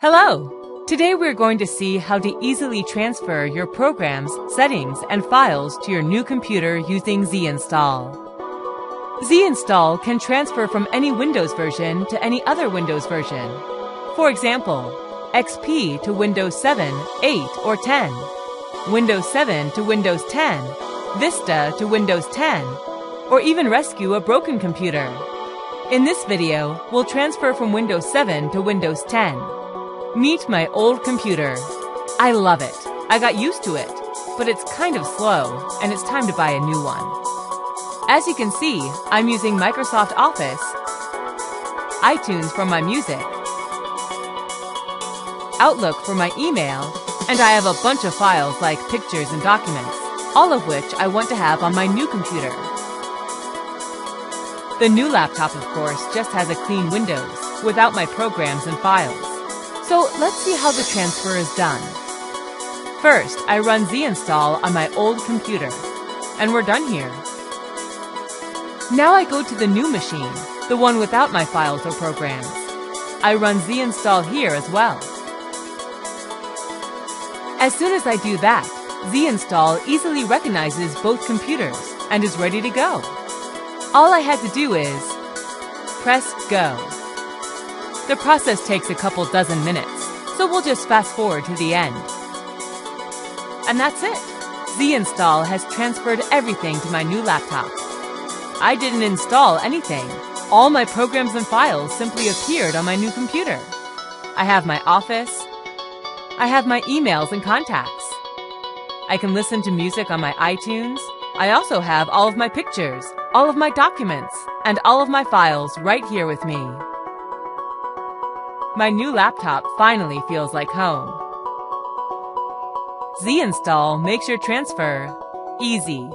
Hello! Today we're going to see how to easily transfer your programs, settings, and files to your new computer using ZInstall. ZInstall can transfer from any Windows version to any other Windows version. For example, XP to Windows 7, 8, or 10, Windows 7 to Windows 10, Vista to Windows 10, or even rescue a broken computer. In this video, we'll transfer from Windows 7 to Windows 10. Meet my old computer. I love it. I got used to it, but it's kind of slow, and it's time to buy a new one. As you can see, I'm using Microsoft Office, iTunes for my music, Outlook for my email, and I have a bunch of files like pictures and documents, all of which I want to have on my new computer. The new laptop, of course, just has a clean Windows, without my programs and files. So let's see how the transfer is done. First, I run ZInstall on my old computer, and we're done here. Now I go to the new machine, the one without my files or programs. I run ZInstall here as well. As soon as I do that, ZInstall easily recognizes both computers and is ready to go. All I had to do is press go. The process takes a couple dozen minutes, so we'll just fast forward to the end. And that's it. ZInstall has transferred everything to my new laptop. I didn't install anything. All my programs and files simply appeared on my new computer. I have my office. I have my emails and contacts. I can listen to music on my iTunes. I also have all of my pictures, all of my documents, and all of my files right here with me. My new laptop finally feels like home. Z-Install makes your transfer easy.